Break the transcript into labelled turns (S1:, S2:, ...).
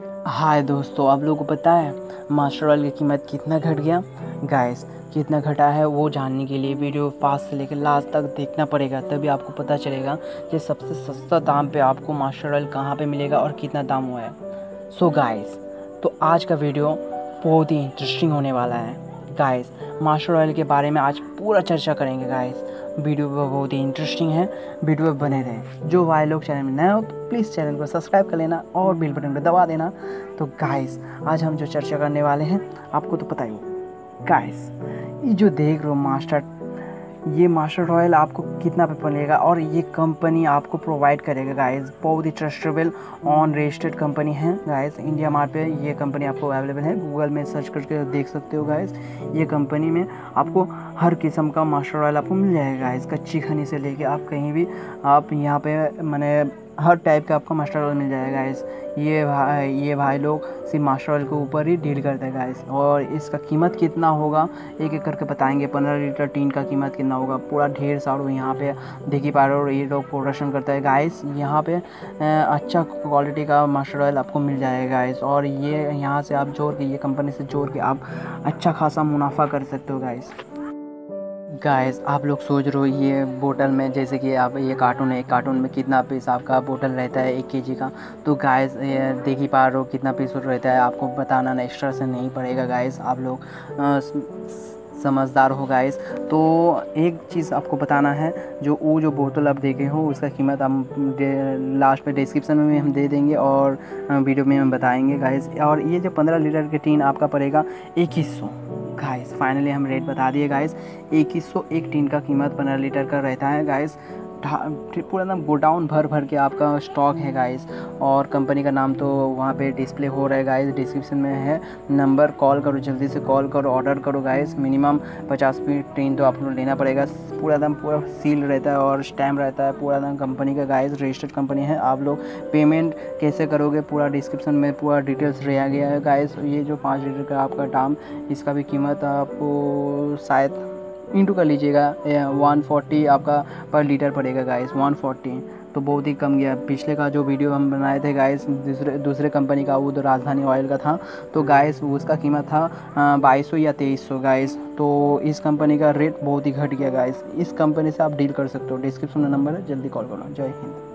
S1: हाय दोस्तों, आप लोगों को पता है, मास्टर ऑयल की कीमत कितना घट गया? गाइस कितना घटा है वो जानने के लिए वीडियो फास्ट से लेकर लास्ट तक देखना पड़ेगा, तभी आपको पता चलेगा कि सबसे सस्ता दाम पे आपको मास्टर ऑयल कहाँ पे मिलेगा और कितना दाम हुआ है। सो so गाइस तो आज का वीडियो बहुत ही इंटरेस्टिंग होने वाला है। गाइस मास्टर ऑयल के बारे में आज पूरा चर्चा करेंगे गाइस वीडियो बहुत ही इंटरेस्टिंग है. वीडियो बने रहें. जो वाई लोग चैनल में नए हो तो प्लीज़ चैनल को सब्सक्राइब कर लेना और बिल बटन पर दबा देना. तो गाइस आज हम जो चर्चा करने वाले हैं, आपको तो पता ही गाइस ये जो देख रहे हो मास्टर ये मास्टर ऑयल आपको कितना पे पड़ेगा और ये कंपनी आपको प्रोवाइड करेगा गाइस बहुत ही ट्रस्टेबल ऑन रजिस्टर्ड कंपनी है गाइस इंडिया मार्ट पे ये कंपनी आपको अवेलेबल है. गूगल में सर्च करके देख सकते हो गाइस ये कंपनी में आपको हर किस्म का मास्टर ऑयल आपको मिल जाएगा गाइस कच्ची खनी से लेके आप कहीं भी, आप यहाँ पे, मैंने हर टाइप का आपको मास्टर ऑयल मिल जाएगा गाइस ये भाई ये भाई लोग सिर्फ़ मास्टर ऑयल के ऊपर ही डील करते हैं गाइस और इसका कीमत कितना होगा, एक एक करके बताएँगे. पंद्रह लीटर टीन का कीमत कितना होगा? पूरा ढेर सारा यहाँ पे देखी पा रहे हो, ये लोग प्रोडक्शन करता है गाइस यहाँ पे अच्छा क्वालिटी का मास्टर ऑयल आपको मिल जाएगा गाइस और ये यहाँ से आप जोड़ के, ये कंपनी से जोड़ के आप अच्छा खासा मुनाफा कर सकते हो गाइस गाइस आप लोग सोच रहे हो ये बोतल में, जैसे कि आप ये कार्टून है कार्टून में कितना पीस आपका बोतल रहता है, एक केजी का। तो गाइस देख ही पा रहे हो कितना पीस रहता है, आपको बताना ना एक्स्ट्रा से नहीं पड़ेगा गाइस आप लोग समझदार हो गाइस तो एक चीज़ आपको बताना है, जो वो जो बोतल आप देखे हो, उसका कीमत हम लास्ट में डिस्क्रिप्शन में हम दे देंगे और वीडियो में हम बताएँगे गाइस और ये जो पंद्रह लीटर की टीन आपका पड़ेगा इक्कीस सौ गाइस फाइनली हम रेट बता दिए गाइस इक्कीस सौ एक टीन का कीमत पंद्रह लीटर का रहता है गाइस पूरा ना गोडाउन भर भर के आपका स्टॉक है गाइस और कंपनी का नाम तो वहाँ पे डिस्प्ले हो रहा है गाइस डिस्क्रिप्शन में है नंबर कॉल करो, जल्दी से कॉल करो ऑर्डर करो गाइस मिनिमम पचास फीट ट्रेन तो आप लोग लेना पड़ेगा. पूरा एकदम, पूरा सील रहता है और स्टैम्प रहता है. पूरा एकदम कंपनी का गाइस रजिस्टर्ड कंपनी है. आप लोग पेमेंट कैसे करोगे? पूरा डिस्क्रिप्शन में पूरा डिटेल्स रहा गया है गाइस ये जो पाँच लीटर का आपका दाम, इसका भी कीमत आपको शायद इंटू कर लीजिएगा वन फोर्टी आपका पर लीटर पड़ेगा गाइस वन फोर्टी तो बहुत ही कम गया। पिछले का जो वीडियो हम बनाए थे गाइस दूसरे दूसरे कंपनी का, वो तो राजधानी ऑयल का था। तो गाइस उसका कीमत था बाईस या तेईस सौ गाइस तो इस कंपनी का रेट बहुत ही घट गया गाइस इस कंपनी से आप डील कर सकते हो। डिस्क्रिप्शन में नंबर है, जल्दी कॉल करो। जय हिंद।